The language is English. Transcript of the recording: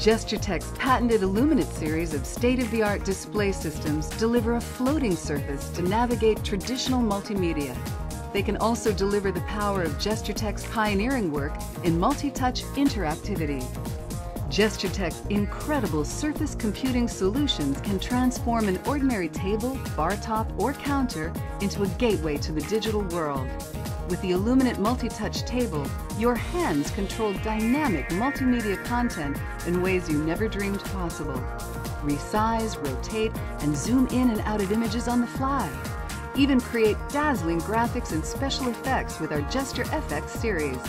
GestureTek's patented Illuminate series of state-of-the-art display systems deliver a floating surface to navigate traditional multimedia. They can also deliver the power of GestureTek's pioneering work in multi-touch interactivity. GestureTek's incredible surface computing solutions can transform an ordinary table, bar top, or counter into a gateway to the digital world. With the Illuminate Multi-Touch Table, your hands control dynamic multimedia content in ways you never dreamed possible. Resize, rotate, and zoom in and out of images on the fly. Even create dazzling graphics and special effects with our Gesture FX series.